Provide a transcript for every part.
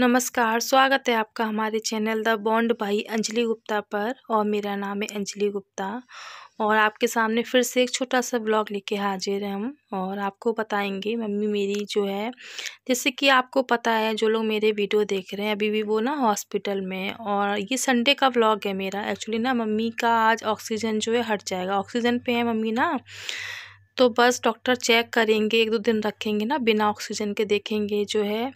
नमस्कार, स्वागत है आपका हमारे चैनल द बॉन्ड भाई अंजलि गुप्ता पर, और मेरा नाम है अंजलि गुप्ता। और आपके सामने फिर से एक छोटा सा ब्लॉग लेके हाजिर हैं हम, और आपको बताएँगे, मम्मी मेरी जो है, जैसे कि आपको पता है, जो लोग मेरे वीडियो देख रहे हैं, अभी भी वो ना हॉस्पिटल में, और ये संडे का ब्लॉग है मेरा, एक्चुअली ना मम्मी का आज ऑक्सीजन जो है हट जाएगा, ऑक्सीजन पे है मम्मी ना तो बस डॉक्टर चेक करेंगे, एक दो दिन रखेंगे ना, बिना ऑक्सीजन के देखेंगे जो है,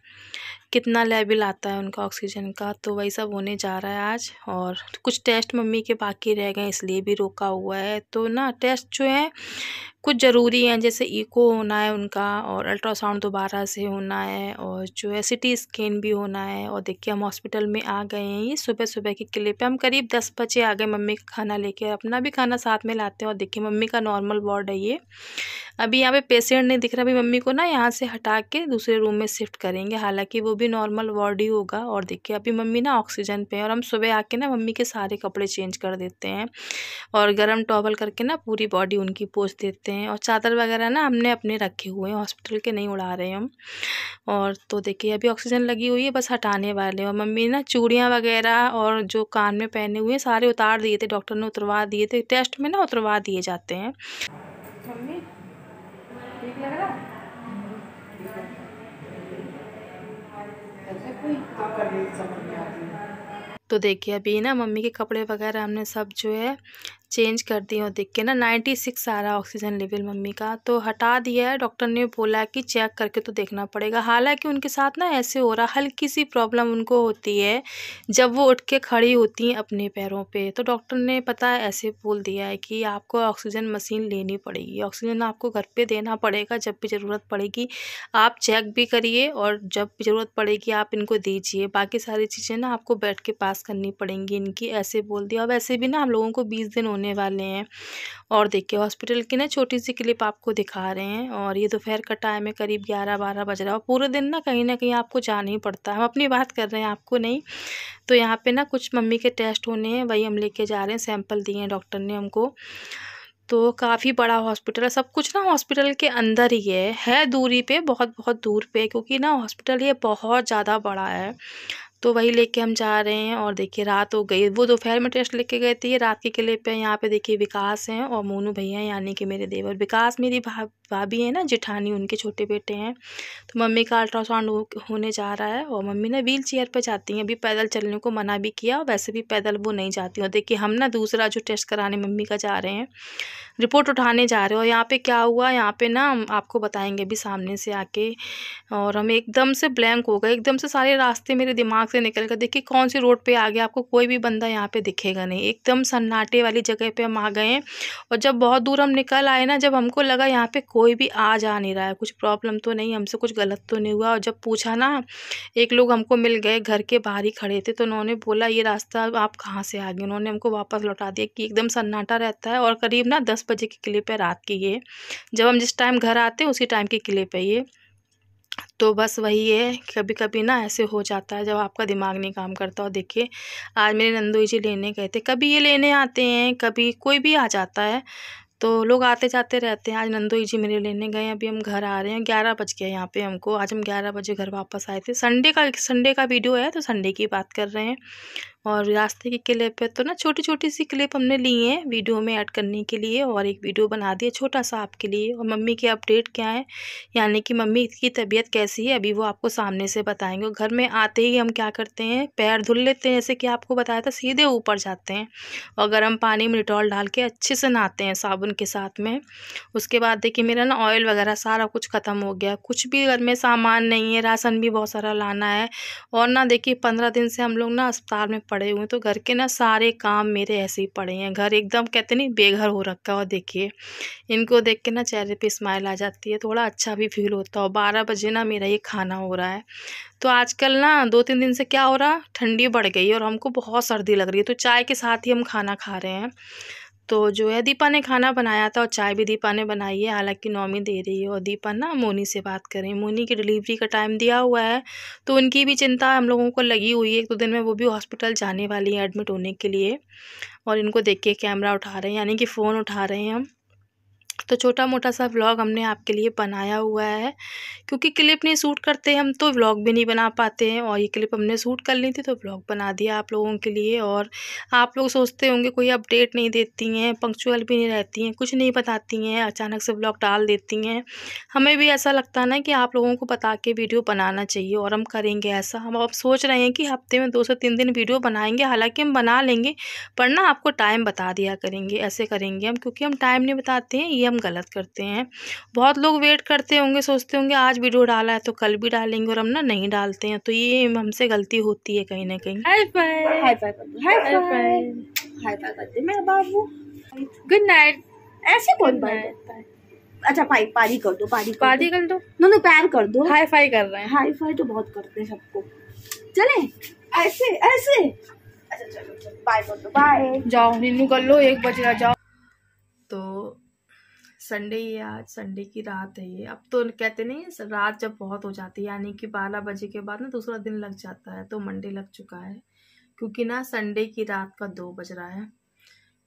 कितना लेवल आता है उनका ऑक्सीजन का। तो वही सब होने जा रहा है आज और कुछ टेस्ट मम्मी के बाकी रह गए, इसलिए भी रोका हुआ है। तो ना टेस्ट जो है कुछ ज़रूरी हैं, जैसे इको होना है उनका और अल्ट्रासाउंड दोबारा से होना है और जो है सी टी स्कैन भी होना है और देखिए हम हॉस्पिटल में आ गए हैं, ये सुबह सुबह के किले पे हम करीब दस बजे आ गए मम्मी का खाना लेके अपना भी खाना साथ में लाते हैं और देखिए मम्मी का नॉर्मल वार्ड है ये। अभी यहाँ पे पेशेंट नहीं दिख रहा, अभी मम्मी को ना यहाँ से हटा के दूसरे रूम में शिफ्ट करेंगे। हालाँकि वो भी नॉर्मल वार्ड ही होगा और देखिए, अभी मम्मी ना ऑक्सीजन पे और हम सुबह आके ना मम्मी के सारे कपड़े चेंज कर देते हैं और गर्म टॉवल करके ना पूरी बॉडी उनकी पोछ देते हैं और चादर वगैरह ना हमने अपने रखे हुए हैं हॉस्पिटल के नहीं उड़ा रहे हम। और तो देखिए, अभी ऑक्सीजन लगी हुई है, बस हटाने वाले और मम्मी ना चूड़ियाँ वगैरह और जो कान में पहने हुए हैं, सारे उतार दिए थे डॉक्टर ने उतरवा दिए थे टेस्ट में ना उतरवा दिए जाते हैं। मम्मी ठीक लग रहा? तो देखिए, अभी ना मम्मी के कपड़े वगैरह हमने सब जो है चेंज कर दी और देख के ना नाइन्टी सिक्स आ रहा ऑक्सीजन लेवल मम्मी का तो हटा दिया है डॉक्टर ने बोला कि चेक करके तो देखना पड़ेगा। हालाँकि उनके साथ ना ऐसे हो रहा, हल्की सी प्रॉब्लम उनको होती है, जब वो उठ के खड़ी होती हैं अपने पैरों पे। तो डॉक्टर ने पता है, ऐसे बोल दिया है कि आपको ऑक्सीजन मशीन लेनी पड़ेगी। ऑक्सीजन आपको घर पर देना पड़ेगा, जब भी ज़रूरत पड़ेगी। आप चेक भी करिए और जब भी ज़रूरत पड़ेगी, आप इनको दीजिए। बाकी सारी चीज़ें ना आपको बैठ के पास करनी पड़ेंगी इनकी, ऐसे बोल दिया। और वैसे भी ना हम लोगों को बीस दिन होने होने वाले हैं। और देखिए हॉस्पिटल की ना छोटी सी क्लिप आपको दिखा रहे हैं और ये दोपहर का टाइम है, करीब ग्यारह बारह बज रहा है पूरे दिन ना कहीं ना कहीं आपको जाना ही पड़ता है। हम अपनी बात कर रहे हैं, आपको नहीं। तो यहाँ पे ना कुछ मम्मी के टेस्ट होने हैं, वही हम लेके जा रहे हैं सैंपल दिए हैं डॉक्टर ने हमको। तो काफ़ी बड़ा हॉस्पिटल है। सब कुछ ना हॉस्पिटल के अंदर ही है। है दूरी पे बहुत बहुत दूर पे, क्योंकि ना हॉस्पिटल ये बहुत ज़्यादा बड़ा है। तो वही लेके हम जा रहे हैं और देखिए रात हो गई। वो दोपहर में टेस्ट लेके गए थे रात के किले पे यहाँ पे देखिए विकास हैं और मोनू भैया यानी कि मेरे देवर। विकास मेरी भा भाभी है ना जिठानी उनके छोटे बेटे हैं। तो मम्मी का अल्ट्रासाउंड हो, होने जा रहा है और मम्मी ने व्हील चेयर पर जाती हैं। अभी पैदल चलने को मना भी किया और वैसे भी पैदल वो नहीं जाती। और देखिए हम ना दूसरा जो टेस्ट कराने मम्मी का जा रहे हैं रिपोर्ट उठाने जा रहे हो। और यहाँ पे क्या हुआ यहाँ पे ना आपको बताएँगे अभी सामने से आके। और हम एकदम से ब्लैंक हो गए एकदम से सारे रास्ते मेरे दिमाग से निकल कर देखिए कौन सी रोड पे आ गया आपको कोई भी बंदा यहाँ पे दिखेगा नहीं। एकदम सन्नाटे वाली जगह पे हम आ गए और जब बहुत दूर हम निकल आए ना जब हमको लगा यहाँ पे कोई भी आ जा नहीं रहा है, कुछ प्रॉब्लम तो नहीं, हमसे कुछ गलत तो नहीं हुआ। और जब पूछा ना, एक लोग हमको मिल गए, घर के बाहर ही खड़े थे तो उन्होंने बोला, ये रास्ता आप कहाँ से आ गए? उन्होंने हमको वापस लौटा दिया कि एकदम सन्नाटा रहता है और करीब ना दस बजे की क्लिप है रात की ये। जब हम जिस टाइम घर आते हैं, उसी टाइम की क्लिप है ये। तो बस वही है कभी कभी ना ऐसे हो जाता है, जब आपका दिमाग नहीं काम करता। और देखिए, आज मेरे नंदोई जी लेने गए थे। कभी ये लेने आते हैं, कभी कोई भी आ जाता है तो लोग आते जाते रहते हैं। आज नंदोई जी मेरे लेने गए अभी हम घर आ रहे हैं। ग्यारह बज गए यहाँ पे हमको। आज हम ग्यारह बजे घर वापस आए थे। संडे का संडे का वीडियो है तो संडे की बात कर रहे हैं। और रास्ते की क्लिप है तो ना छोटी छोटी सी क्लिप हमने ली है वीडियो में ऐड करने के लिए और एक वीडियो बना दिया छोटा सा आपके लिए। और मम्मी की अपडेट क्या है? यानी कि मम्मी की तबीयत कैसी है, अभी वो आपको सामने से बताएँगे। घर में आते ही हम क्या करते हैं? पैर धुल लेते हैं, जैसे कि आपको बताया था, सीधे ऊपर जाते हैं। और गर्म पानी में डिटॉल डाल के अच्छे से नहाते हैं साबुन के साथ में। उसके बाद देखिए मेरा ना ऑयल वगैरह सारा कुछ ख़त्म हो गया। कुछ भी घर में सामान नहीं है, राशन भी बहुत सारा लाना है। और ना देखिए पंद्रह दिन से हम लोग ना अस्पताल में पड़े हुए हैं। तो घर के ना सारे काम मेरे ऐसे ही पड़े हैं। घर एकदम कहते नहीं बेघर हो रखा है। और देखिए, इनको देख के ना चेहरे पे स्माइल आ जाती है। थोड़ा अच्छा भी फील होता है। बारह बजे ना मेरा ये खाना हो रहा है। तो आजकल ना दो तीन दिन से क्या हो रहा? ठंडी बढ़ गई और हमको बहुत सर्दी लग रही है। तो चाय के साथ ही हम खाना खा रहे हैं। तो जो है दीपा ने खाना बनाया था और चाय भी दीपा ने बनाई है। हालाँकि नौमी दे रही है और दीपा ना मोनी से बात करें मोनी की डिलीवरी का टाइम दिया हुआ है तो उनकी भी चिंता हम लोगों को लगी हुई है। एक दो दिन में वो भी हॉस्पिटल जाने वाली है एडमिट होने के लिए और इनको देख के कैमरा उठा रहे हैं, यानी कि फ़ोन उठा रहे हैं हम। तो छोटा मोटा सा व्लॉग हमने आपके लिए बनाया हुआ है। क्योंकि क्लिप नहीं शूट करते हम तो व्लॉग भी नहीं बना पाते हैं और ये क्लिप हमने शूट कर ली थी तो व्लॉग बना दिया आप लोगों के लिए। और आप लोग सोचते होंगे, कोई अपडेट नहीं देती हैं पंक्चुअल भी नहीं रहती हैं, कुछ नहीं बताती हैं, अचानक से व्लॉग डाल देती हैं। हमें भी ऐसा लगता ना कि आप लोगों को बता के वीडियो बनाना चाहिए और हम करेंगे ऐसा। हम अब सोच रहे हैं कि हफ़्ते में दो से तीन दिन वीडियो बनाएँगे, हालाँकि हम बना लेंगे, पर ना आपको टाइम बता दिया करेंगे, ऐसे करेंगे हम, क्योंकि हम टाइम नहीं बताते हैं, ये हम गलत करते हैं। बहुत लोग वेट करते होंगे सोचते होंगे आज वीडियो डाला है तो कल भी डालेंगे और हम ना नहीं डालते हैं। तो ये हमसे गलती होती है कहीं ना कहीं। हाय हाय हाय फाई हाय फाई करते मेरा बाबू गुड नाइट ऐसे कौन बात अच्छा पाई पारी कर दो पारी पारी कर दो। नो नो पैर कर दो। हाई फाई कर रहे हैं। हाई फाई तो बहुत करते हैं सबको। चले ऐसे ऐसे। अच्छा चलो बाय कर दो। बाय जाओ नीनू कर लो एक बजे जाओ। तो संडे ही आज संडे की रात है ये। अब तो कहते नहीं रात जब बहुत हो जाती है, यानी कि बारह बजे के बाद ना दूसरा दिन लग जाता है तो मंडे लग चुका है। क्योंकि ना संडे की रात का दो बज रहा है।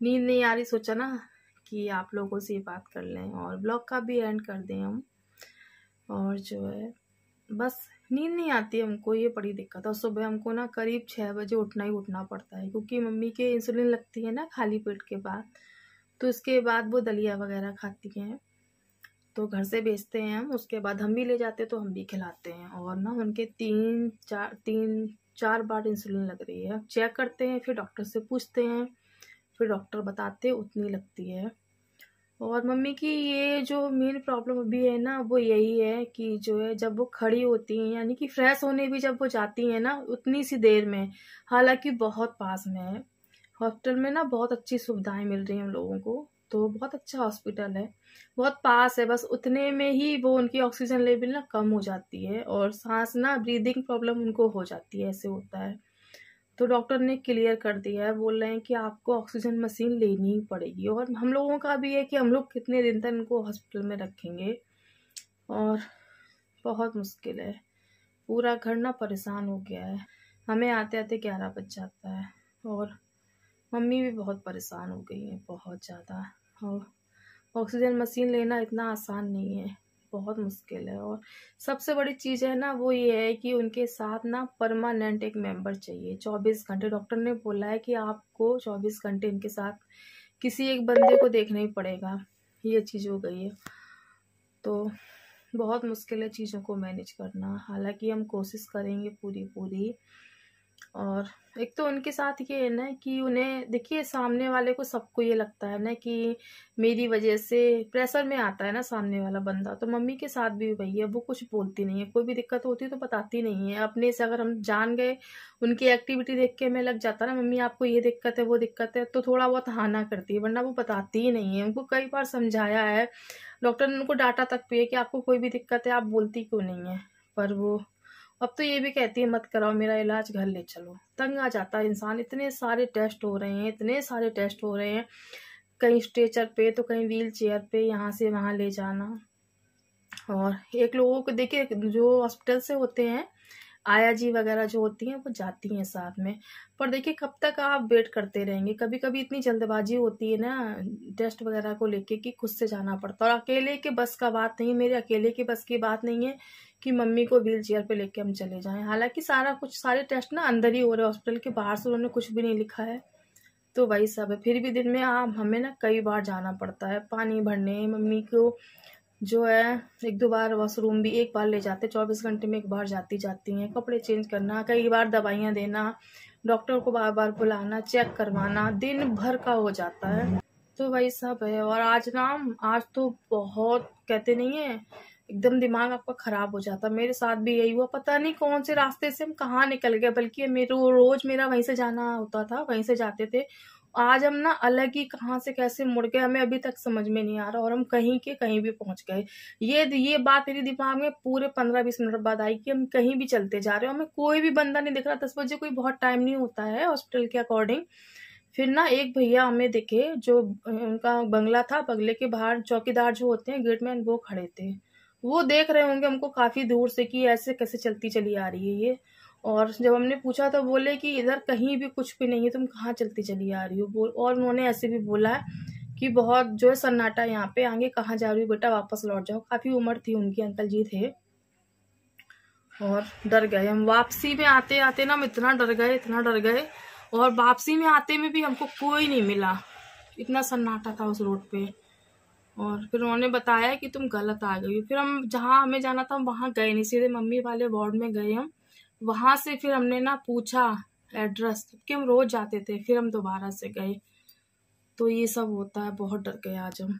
नींद नहीं आ रही, सोचा ना कि आप लोगों से ये बात कर लें और ब्लॉग का भी एंड कर दें हम। और जो है, बस नींद नहीं आती हमको, ये बड़ी दिक्कत है। और सुबह हमको ना करीब छः बजे उठना ही उठना पड़ता है, क्योंकि मम्मी के इंसुलिन लगती है ना खाली पेट के बाद। तो इसके बाद वो दलिया वगैरह खाती हैं। तो घर से बेचते हैं हम, उसके बाद हम भी ले जाते हैं तो हम भी खिलाते हैं। और ना उनके तीन, चार तीन, चार बार इंसुलिन लग रही है। चेक करते हैं, फिर डॉक्टर से पूछते हैं, फिर डॉक्टर बताते उतनी लगती है। और मम्मी की ये जो मेन प्रॉब्लम अभी है ना, वो यही है कि जो है, जब वो खड़ी होती हैं, यानी कि फ्रेश होने भी जब वो जाती हैं ना, उतनी सी देर में, हालाँकि बहुत पास में है हॉस्पिटल में ना बहुत अच्छी सुविधाएँ मिल रही हैं हम लोगों को। तो बहुत अच्छा हॉस्पिटल है। बहुत पास है, बस उतने में ही वो उनकी ऑक्सीजन लेवल ना कम हो जाती है और सांस ना, ब्रीदिंग प्रॉब्लम उनको हो जाती है, ऐसे होता है। तो डॉक्टर ने क्लियर कर दिया है, बोल रहे हैं कि आपको ऑक्सीजन मशीन लेनी ही पड़ेगी और हम लोगों का भी है कि हम लोग कितने दिन तक इनको हॉस्पिटल में रखेंगे और बहुत मुश्किल है। पूरा घर ना परेशान हो गया है। हमें आते आते ग्यारह बज जाता है और मम्मी भी बहुत परेशान हो गई हैं बहुत ज़्यादा। और ऑक्सीजन मशीन लेना इतना आसान नहीं है, बहुत मुश्किल है। और सबसे बड़ी चीज़ है ना, वो ये है कि उनके साथ ना परमानेंट एक मेंबर चाहिए। चौबीस घंटे डॉक्टर ने बोला है कि आपको चौबीस घंटे इनके साथ किसी एक बंदे को देखना ही पड़ेगा। ये चीज़ हो गई है। तो बहुत मुश्किल है चीज़ों को मैनेज करना। हालाँकि हम कोशिश करेंगे पूरी पूरी और एक तो उनके साथ ये है ना कि उन्हें, देखिए, सामने वाले को सबको ये लगता है ना कि मेरी वजह से प्रेशर में आता है ना सामने वाला बंदा। तो मम्मी के साथ भी वही है, वो कुछ बोलती नहीं है। कोई भी दिक्कत होती है तो बताती नहीं है। अपने से अगर हम जान गए, उनकी एक्टिविटी देख के हमें लग जाता ना, मम्मी, आपको ये दिक्कत है, वो दिक्कत है तो थोड़ा बहुत हाना करती है, वरना वो बताती ही नहीं है। उनको कई बार समझाया है। डॉक्टर ने उनको डाटा तक भी है कि आपको कोई भी दिक्कत है, आप बोलती क्यों नहीं है? पर वो अब तो ये भी कहती है, मत कराओ, मेरा इलाज घर ले चलो। तंग आ जाता है इंसान। इतने सारे टेस्ट हो रहे हैं, इतने सारे टेस्ट हो रहे हैं। कहीं स्ट्रेचर पे तो कहीं व्हील चेयर पे, यहाँ से वहाँ ले जाना। और एक लोगों को देखिए, जो हॉस्पिटल से होते हैं आया जी वगैरह जो होती हैं, वो जाती हैं साथ में। पर देखिए, कब तक आप वेट करते रहेंगे? कभी कभी इतनी जल्दबाजी होती है ना, टेस्ट वगैरह को लेके कि खुद से जाना पड़ता है। और अकेले के बस का बात नहीं, मेरे अकेले के बस की बात नहीं है कि मम्मी को व्हील चेयर पर लेके हम चले जाएँ। हालाँकि सारा कुछ, सारे टेस्ट ना अंदर ही हो रहे हॉस्पिटल के बाहर से उन्होंने कुछ भी नहीं लिखा है। तो वही सब है। फिर भी दिन में आप हमें ना कई बार जाना पड़ता है, पानी भरने, मम्मी को जो है, एक दो बार वॉशरूम भी एक बार ले जाते, चौबीस घंटे में एक बार जाती जाती हैं। कपड़े चेंज करना, कई बार दवाइयाँ देना डॉक्टर को बार बार बुलाना चेक करवाना, दिन भर का हो जाता है। तो वही सब है। और आज ना, आज तो बहुत, कहते नहीं है, एकदम दिमाग आपका खराब हो जाता। मेरे साथ भी यही हुआ। पता नहीं कौन से रास्ते से हम कहाँ निकल गए, बल्कि मेरे रोज मेरा वहीं से जाना होता था, वहीं से जाते थे। आज हम ना अलग ही कहाँ से कैसे मुड़ गए, हमें अभी तक समझ में नहीं आ रहा और हम कहीं के कहीं भी पहुँच गए। ये ये बात मेरे दिमाग में पूरे पंद्रह बीस मिनट बाद आई कि हम कहीं भी चलते जा रहे हो। हमें कोई भी बंदा नहीं दिख रहा, दस बजे कोई बहुत टाइम नहीं होता है हॉस्पिटल के अकॉर्डिंग फिर ना एक भैया हमें दिखे जो उनका बंगला था, बंगले के बाहर चौकीदार जो होते हैं गेटमैन वो खड़े थे। वो देख रहे होंगे हमको काफ़ी दूर से कि ऐसे कैसे चलती चली आ रही है ये। और जब हमने पूछा तो बोले कि इधर कहीं भी कुछ भी नहीं है, तुम कहाँ चलती चली आ रही हो? बोल, और उन्होंने ऐसे भी बोला है कि बहुत जो है सन्नाटा यहाँ पे, आगे कहाँ जा रही हो बेटा? वापस लौट जाओ। काफ़ी उम्र थी उनकी, अंकल जी थे। और डर गए हम। वापसी में आते आते ना हम इतना डर गए, इतना डर गए। और वापसी में आते में भी हमको कोई नहीं मिला। इतना सन्नाटा था उस रोड पे। और फिर उन्होंने बताया कि तुम गलत आ गई फिर हम जहाँ हमें जाना था, हम वहाँ गए नहीं। सीधे मम्मी वाले वार्ड में गए हम। वहाँ से फिर हमने ना पूछा एड्रेस कि हम रोज जाते थे, फिर हम दोबारा से गए। तो ये सब होता है, बहुत डर गए आज हम।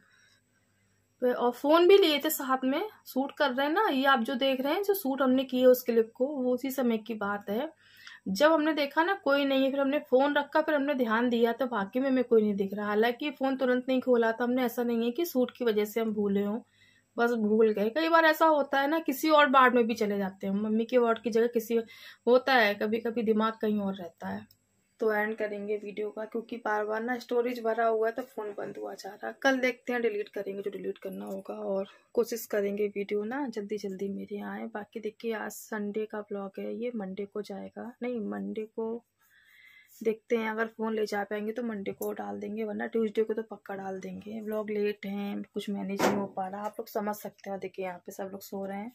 और फ़ोन भी लिए थे साथ में सूट कर रहे हैं ना, ये आप जो देख रहे हैं, जो सूट हमने किए उस क्लिप को, वो उसी समय की बात है। जब हमने देखा ना, कोई नहीं है, फिर हमने फ़ोन रखा, फिर हमने ध्यान दिया तो वाकई में हमें कोई नहीं दिख रहा। हालाँकि फ़ोन तुरंत नहीं खोला था हमने, ऐसा नहीं है कि सूट की वजह से हम भूले हों। बस भूल गए। कई बार ऐसा होता है ना, किसी और वार्ड में भी चले जाते हैं। मम्मी के वार्ड की जगह किसी होता है कभी कभी दिमाग कहीं और रहता है। तो एंड करेंगे वीडियो का, क्योंकि बार बार ना स्टोरेज भरा हुआ है तो फ़ोन बंद हुआ जा रहा है। कल देखते हैं डिलीट करेंगे जो डिलीट करना होगा, और कोशिश करेंगे वीडियो ना जल्दी जल्दी मेरे आए। बाकी देखिए, आज संडे का ब्लॉग है, ये मंडे को जाएगा। नहीं मंडे को देखते हैं, अगर फ़ोन ले जा पाएँगे तो मंडे को डाल देंगे, वरना ट्यूसडे को तो पक्का डाल देंगे। ब्लॉग लेट हैं, कुछ मैनेज नहीं हो पा रहा। आप लोग समझ सकते हो देखिए यहाँ पे सब लोग सो रहे हैं।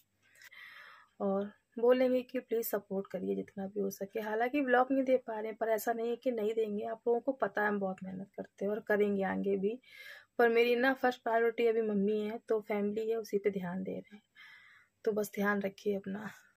और बोलेंगे कि प्लीज़ सपोर्ट करिए जितना भी हो सके। हालाँकि ब्लॉग नहीं दे पा रहे हैं, पर ऐसा नहीं है कि नहीं देंगे। आप लोगों को पता है, हम बहुत मेहनत करते हैं और करेंगे आगे भी। पर मेरी ना फ़र्स्ट प्रायोरिटी अभी मम्मी है तो फैमिली है, उसी पे ध्यान दे रहे हैं। तो बस ध्यान रखिए अपना।